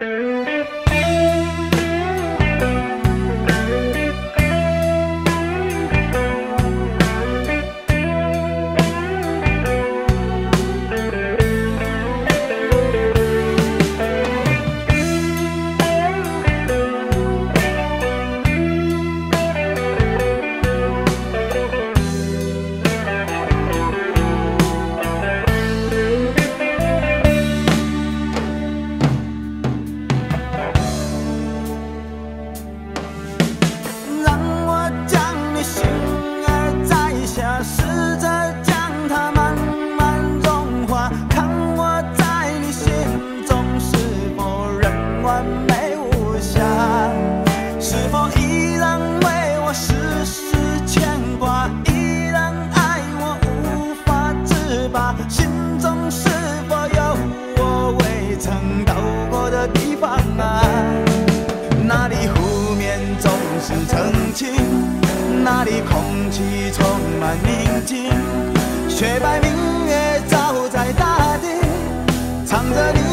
Mm-hmm. 是曾经那里空气充满宁静雪白明月照在大地藏着你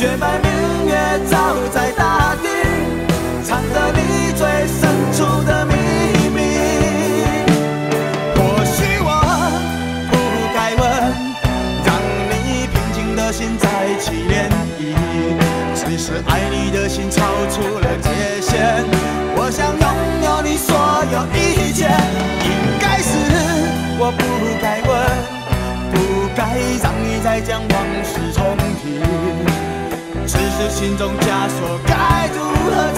雪白明月照在大地，藏着你最深处的秘密。或许我不该问，让你平静的心再起涟漪，只是爱你的心超出了界限。我想拥有你所有一切，应该是我不该问，不该让你再将往事重提。只是心中枷锁该如何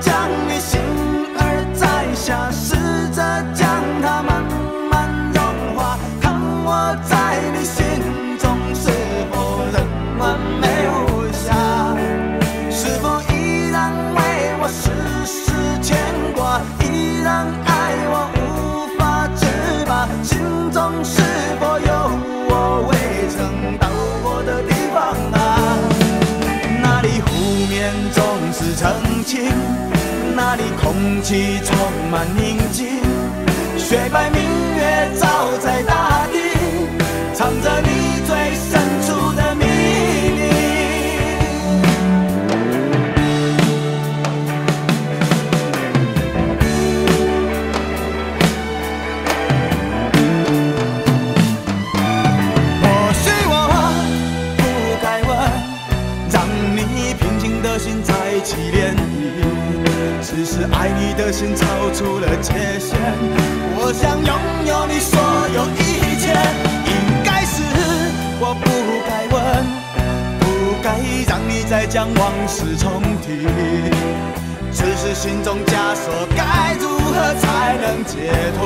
将你心儿摘下试着将它慢慢融化看我在你心中是否仍完美无瑕是否依然为我丝丝牵挂依然爱我无法自拔？心中是否有我未曾到？过的地曾经那里空气充满宁静？雪白明月照在大依恋你，只是爱你的心超出了界限。我想拥有你所有一切，应该是我不该问，不该让你再将往事重提。只是心中枷锁，该如何才能解脱？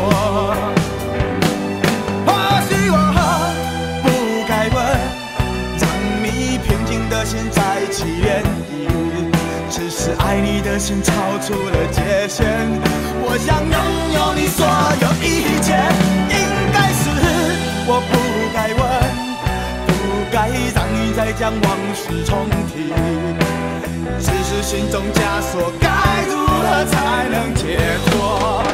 或许我。爱你的心超出了界限，我想拥有你所有一切，应该是我不该问，不该让你再将往事重提，只是心中枷锁，该如何才能解脱？